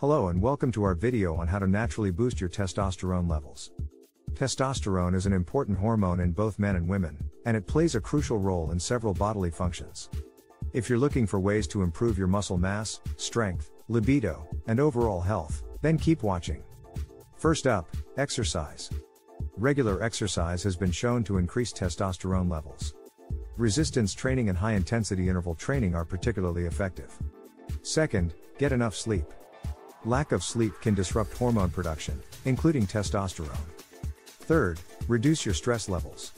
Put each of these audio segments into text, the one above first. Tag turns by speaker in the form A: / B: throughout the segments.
A: Hello and welcome to our video on how to naturally boost your testosterone levels. Testosterone is an important hormone in both men and women, and it plays a crucial role in several bodily functions. If you're looking for ways to improve your muscle mass, strength, libido, and overall health, then keep watching. First up, exercise. Regular exercise has been shown to increase testosterone levels. Resistance training and high intensity interval training are particularly effective. Second, get enough sleep. Lack of sleep can disrupt hormone production, including testosterone. Third, reduce your stress levels.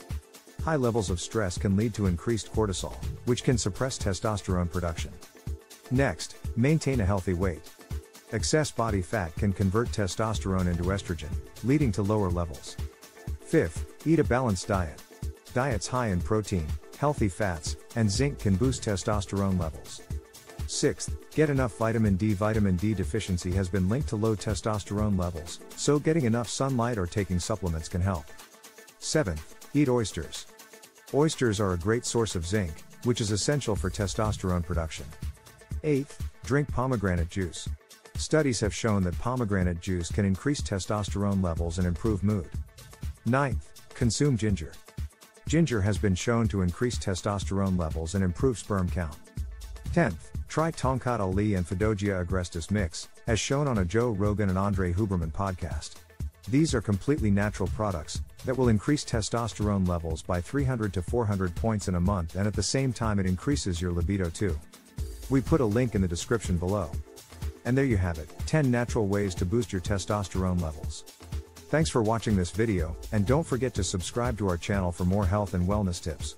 A: High levels of stress can lead to increased cortisol, which can suppress testosterone production. Next, maintain a healthy weight. Excess body fat can convert testosterone into estrogen, leading to lower levels. Fifth, eat a balanced diet. Diets high in protein, healthy fats, and zinc can boost testosterone levels. Sixth, get enough vitamin D. Vitamin D deficiency has been linked to low testosterone levels, so getting enough sunlight or taking supplements can help. Seventh, eat oysters. Oysters are a great source of zinc, which is essential for testosterone production. Eighth, drink pomegranate juice. Studies have shown that pomegranate juice can increase testosterone levels and improve mood. Ninth, consume ginger. Ginger has been shown to increase testosterone levels and improve sperm count. 10th, Try Tongkat Ali and Fadogia agrestis mix, as shown on a Joe Rogan and Andrew Huberman podcast. These are completely natural products that will increase testosterone levels by 300 to 400 points in a month and at the same time it increases your libido too. We put a link in the description below. And there you have it, 10 natural ways to boost your testosterone levels. Thanks for watching this video, and don't forget to subscribe to our channel for more health and wellness tips.